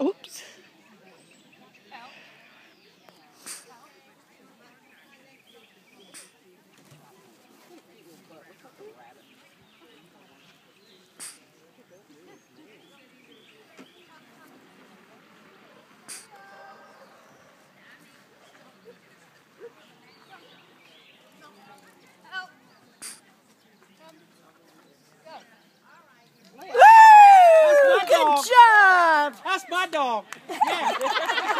Oops. Good job love. That's my dog. Yeah.